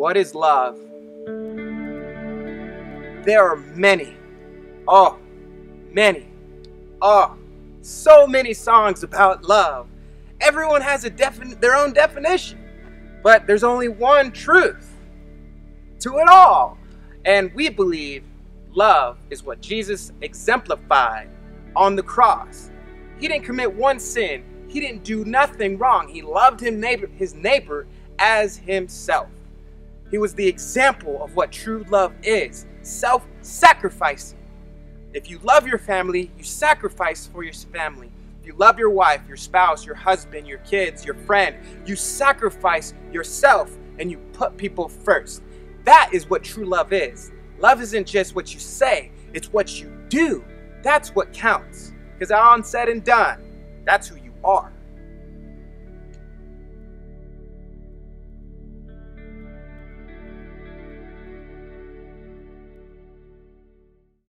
What is love? There are many, oh, many, oh, so many songs about love. Everyone has a their own definition, but there's only one truth to it all. And we believe love is what Jesus exemplified on the cross. He didn't commit one sin. He didn't do nothing wrong. He loved him neighbor, his neighbor as himself. He was the example of what true love is self sacrificing. If you love your family, you sacrifice for your family. If you love your wife, your spouse, your husband, your kids, your friend, you sacrifice yourself and you put people first. That is what true love is. Love isn't just what you say, it's what you do. That's what counts. Because all said and done, that's who you are.